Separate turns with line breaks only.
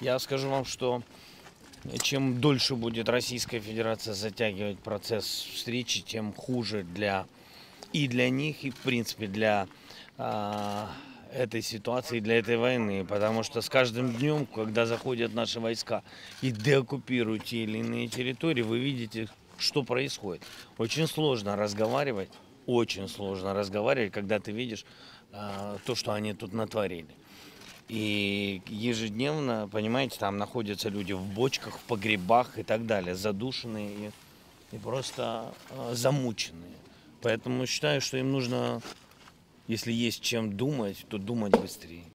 Я скажу вам, что чем дольше будет Российская Федерация затягивать процесс встречи, тем хуже для и для них, и в принципе для а, этой ситуации, для этой войны. Потому что с каждым днем, когда заходят наши войска и деоккупируют те или иные территории, вы видите, что происходит. Очень сложно разговаривать, очень сложно разговаривать, когда ты видишь а, то, что они тут натворили. И ежедневно, понимаете, там находятся люди в бочках, в погребах и так далее, задушенные и, и просто э, замученные. Поэтому считаю, что им нужно, если есть чем думать, то думать быстрее.